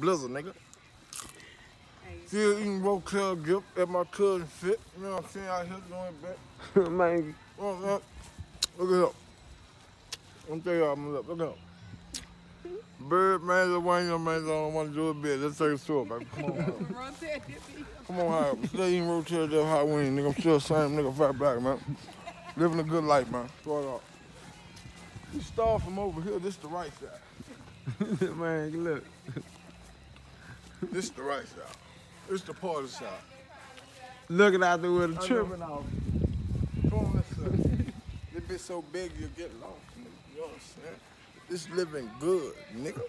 blizzard, nigga. Still eating Rotel Gift at my cousin fit. You know what I'm saying? Out here doing back. man, Oh, man. Look at up. Let tell y'all, man, look, look up. Bird, man, the Wayne, man, I don't want to do a bit. Let's take a tour, baby. Come on, Come on, Howard. Still eating Rotel Gift hot wing, nigga. I'm still the same nigga, fat black, man. Living a good life, man. Throw it up. You start from over here, this the right side. man, look. This is the right side. This is the party side. Looking out there with a trip. Come on, this bitch uh, so big you get lost, nigga. You know what I'm saying? This living good, nigga.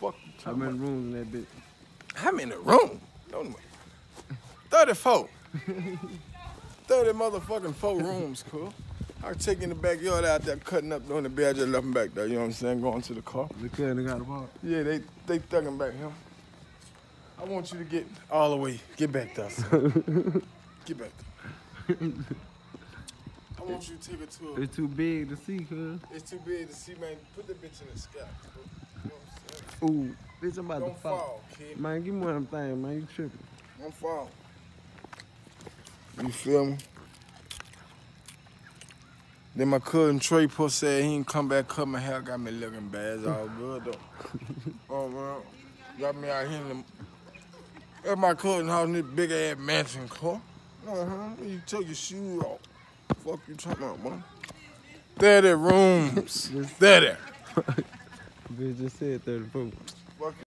Fuck you How many rooms in that bitch? I'm in the room. Don't know. 34. 30 motherfucking four rooms, cool. I was taking the backyard out there, cutting up doing the bed. I just left them back there, you know what I'm saying? Going to the car. The cousin got a bar. Yeah, they they thugging back here. I want you to get all the way. Get back there. son. get back there. I want you to take it to a, It's too big to see, cuz. It's too big to see, man. Put the bitch in the sky. You know what I'm saying? Ooh, bitch, I'm about Don't to fall. fall, kid. Man, give me one of them things, man. You tripping. Don't fall. You feel me? Then my cousin Trey Puss said he ain't come back cut my hair, got me looking bad. It's all good though. oh man. Got me out here in the at my cousin house in this big ass mansion car. Uh-huh. You take your shoes off. Fuck you talking about, man. There the rooms. there there. Bitch just said 34.